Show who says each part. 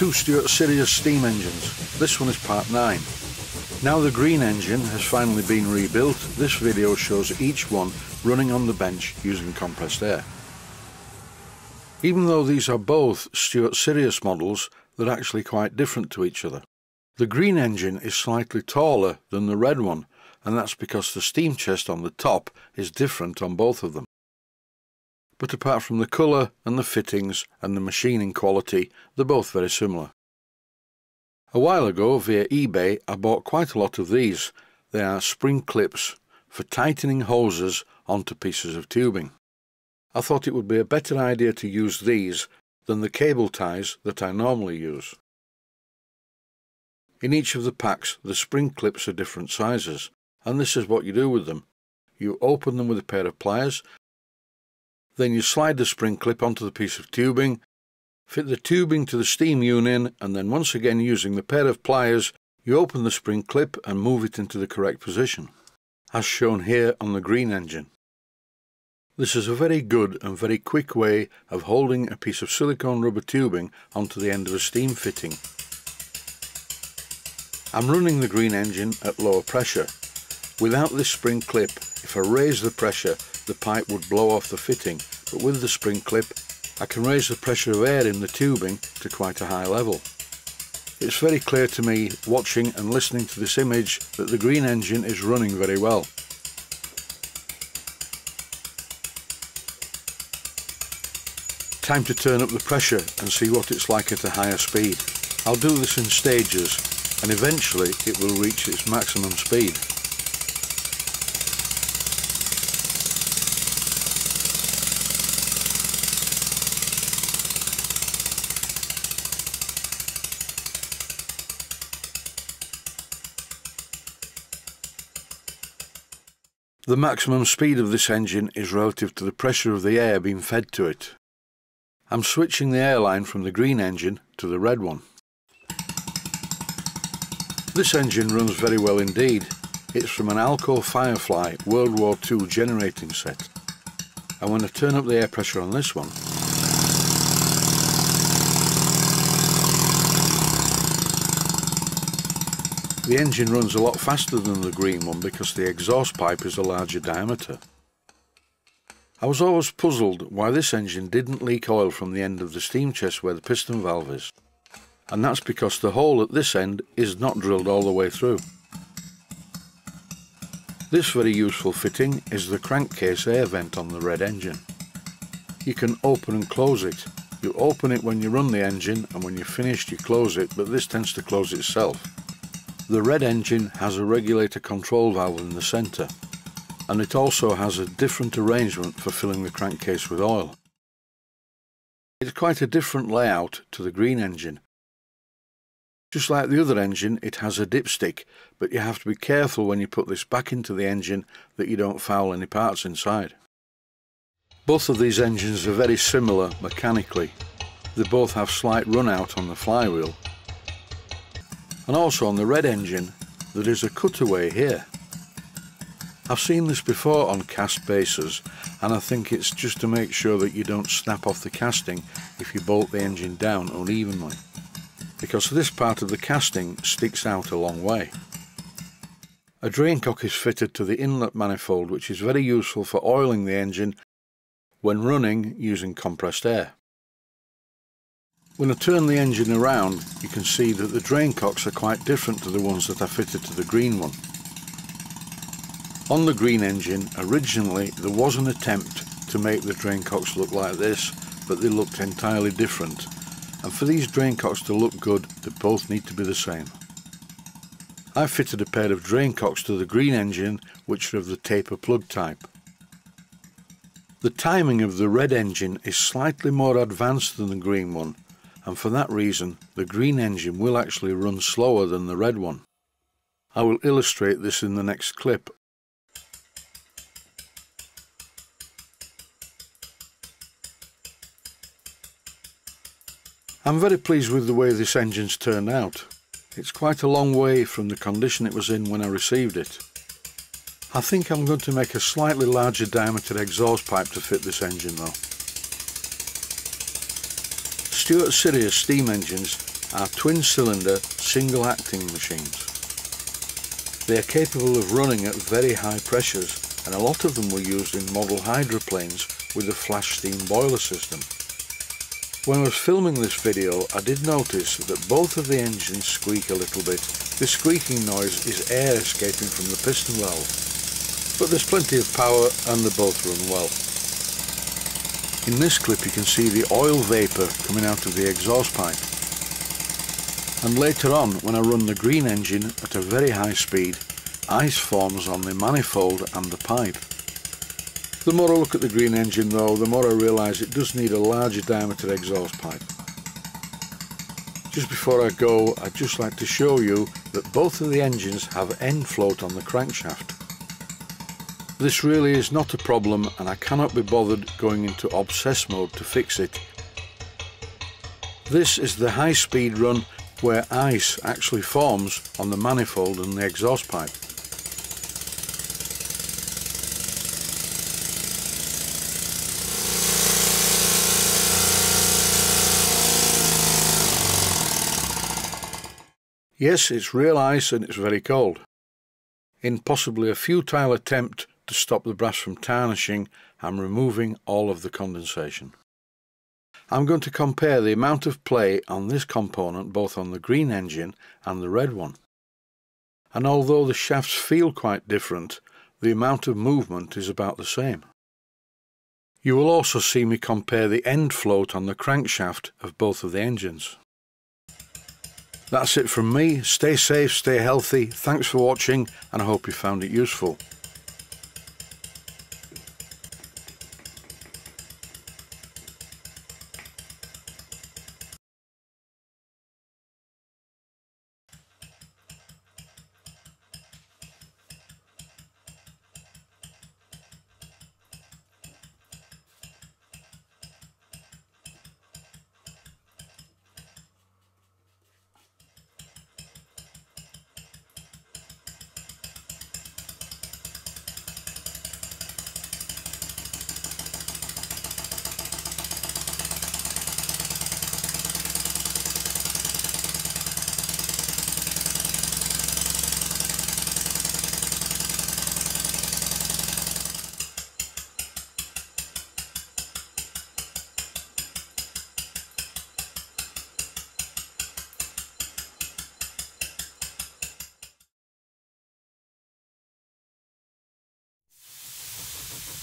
Speaker 1: two Stuart Sirius steam engines. This one is part 9. Now the green engine has finally been rebuilt, this video shows each one running on the bench using compressed air. Even though these are both Stuart Sirius models, they're actually quite different to each other. The green engine is slightly taller than the red one, and that's because the steam chest on the top is different on both of them. But apart from the colour and the fittings and the machining quality, they're both very similar. A while ago, via eBay, I bought quite a lot of these. They are spring clips for tightening hoses onto pieces of tubing. I thought it would be a better idea to use these than the cable ties that I normally use. In each of the packs the spring clips are different sizes and this is what you do with them. You open them with a pair of pliers, then you slide the spring clip onto the piece of tubing, fit the tubing to the steam union and then once again using the pair of pliers you open the spring clip and move it into the correct position, as shown here on the green engine. This is a very good and very quick way of holding a piece of silicone rubber tubing onto the end of a steam fitting. I'm running the green engine at lower pressure. Without this spring clip, if I raise the pressure, the pipe would blow off the fitting, but with the spring clip, I can raise the pressure of air in the tubing to quite a high level. It's very clear to me, watching and listening to this image, that the green engine is running very well. Time to turn up the pressure and see what it's like at a higher speed. I'll do this in stages and eventually it will reach its maximum speed. The maximum speed of this engine is relative to the pressure of the air being fed to it. I'm switching the airline from the green engine to the red one. This engine runs very well indeed. It's from an Alco Firefly World War II generating set. And when I turn up the air pressure on this one, the engine runs a lot faster than the green one because the exhaust pipe is a larger diameter. I was always puzzled why this engine didn't leak oil from the end of the steam chest where the piston valve is. And that's because the hole at this end is not drilled all the way through. This very useful fitting is the crankcase air vent on the red engine. You can open and close it. You open it when you run the engine and when you're finished you close it, but this tends to close itself. The red engine has a regulator control valve in the centre and it also has a different arrangement for filling the crankcase with oil. It's quite a different layout to the green engine. Just like the other engine, it has a dipstick, but you have to be careful when you put this back into the engine that you don't foul any parts inside. Both of these engines are very similar mechanically. They both have slight run out on the flywheel. And also on the red engine, there is a cutaway here. I've seen this before on cast bases and I think it's just to make sure that you don't snap off the casting if you bolt the engine down unevenly because this part of the casting sticks out a long way. A drain cock is fitted to the inlet manifold which is very useful for oiling the engine when running using compressed air. When I turn the engine around you can see that the drain cocks are quite different to the ones that I fitted to the green one. On the green engine, originally there was an attempt to make the drain cocks look like this, but they looked entirely different. And for these drain cocks to look good, they both need to be the same. I fitted a pair of drain cocks to the green engine, which are of the taper plug type. The timing of the red engine is slightly more advanced than the green one, and for that reason the green engine will actually run slower than the red one. I will illustrate this in the next clip I'm very pleased with the way this engine's turned out. It's quite a long way from the condition it was in when I received it. I think I'm going to make a slightly larger diameter exhaust pipe to fit this engine though. Stuart Sirius steam engines are twin-cylinder single-acting machines. They are capable of running at very high pressures and a lot of them were used in model hydroplanes with a flash steam boiler system. When I was filming this video I did notice that both of the engines squeak a little bit. The squeaking noise is air escaping from the piston valve. But there's plenty of power and they both run well. In this clip you can see the oil vapour coming out of the exhaust pipe and later on when I run the green engine at a very high speed ice forms on the manifold and the pipe. The more I look at the green engine though the more I realise it does need a larger diameter exhaust pipe. Just before I go I'd just like to show you that both of the engines have end float on the crankshaft. This really is not a problem and I cannot be bothered going into obsess mode to fix it. This is the high speed run where ice actually forms on the manifold and the exhaust pipe. Yes, it's real ice and it's very cold. In possibly a futile attempt to stop the brass from tarnishing, I'm removing all of the condensation. I'm going to compare the amount of play on this component both on the green engine and the red one. And although the shafts feel quite different, the amount of movement is about the same. You will also see me compare the end float on the crankshaft of both of the engines. That's it from me. Stay safe, stay healthy. Thanks for watching and I hope you found it useful.